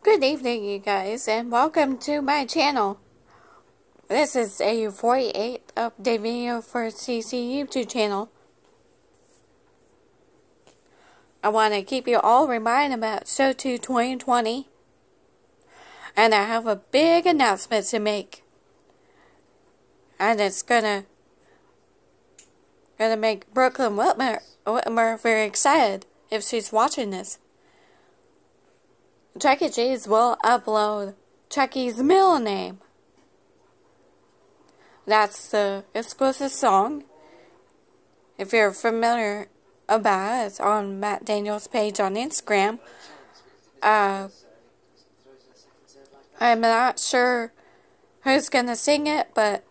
Good evening, you guys, and welcome to my channel. This is a 48th update video for CC YouTube channel. I want to keep you all reminded about Show 2 2020. And I have a big announcement to make. And it's gonna gonna make Brooklyn Whitmer, Whitmer very excited if she's watching this. Chuck E. Cheese will upload Chucky's middle name. That's the exclusive song. If you're familiar about it, it's on Matt Daniels' page on Instagram. Uh, I'm not sure who's gonna sing it, but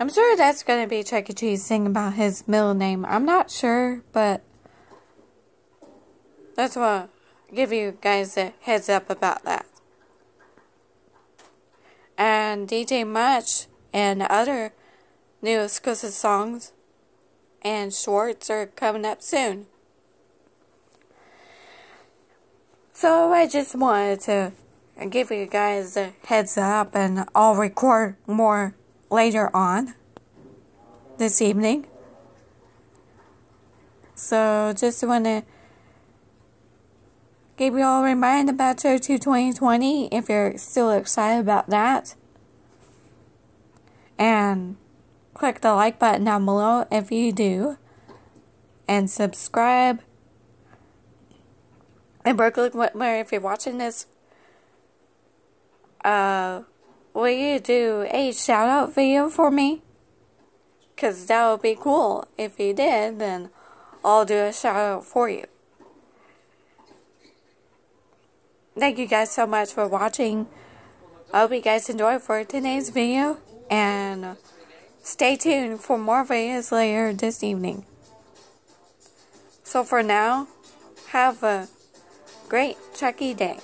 I'm sure that's gonna be Chuck E. Cheese singing about his middle name. I'm not sure, but that's what give you guys a heads up about that. And DJ Munch and other new exclusive songs and shorts are coming up soon. So I just wanted to give you guys a heads up and I'll record more later on this evening. So just want to a reminder about Show 2 2020 if you're still excited about that. And click the like button down below if you do. And subscribe. And Brooklyn Whitmer, if you're watching this, uh, will you do a shout out video for me? Because that would be cool. If you did, then I'll do a shout out for you. Thank you guys so much for watching. I hope you guys enjoyed for today's video. And stay tuned for more videos later this evening. So for now, have a great Chucky day.